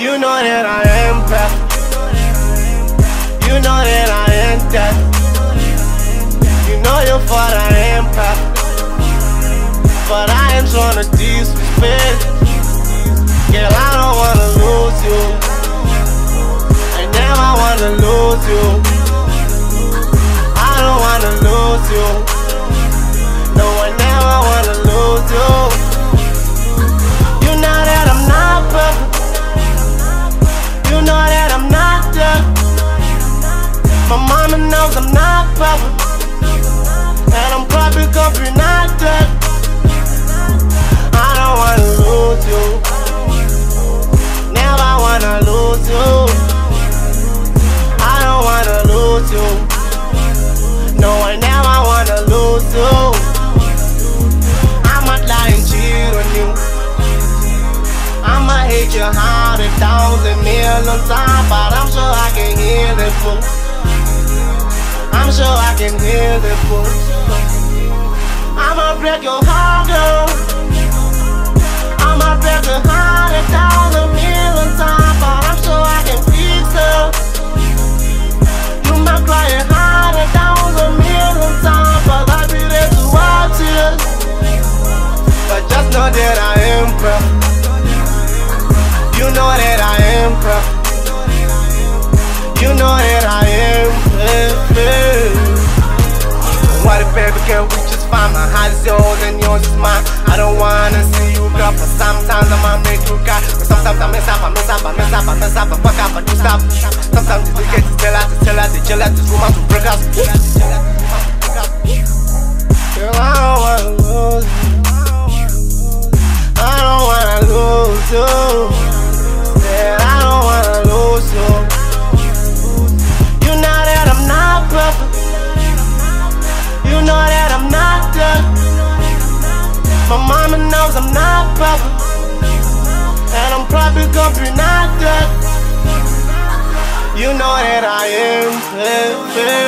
You know that I am bad. You know that I am that. You know your fault I am bad. But I am trying to disrespect. with your hundred thousand million times, but I'm sure I can hear it, fool. I'm sure I can hear it, fool. I'ma break your heart, girl. you. Yeah, I don't wanna lose you. You know that I'm not perfect. You know that I'm not done. My mama knows I'm not perfect. And I'm probably gonna be not done. You know that I am perfect.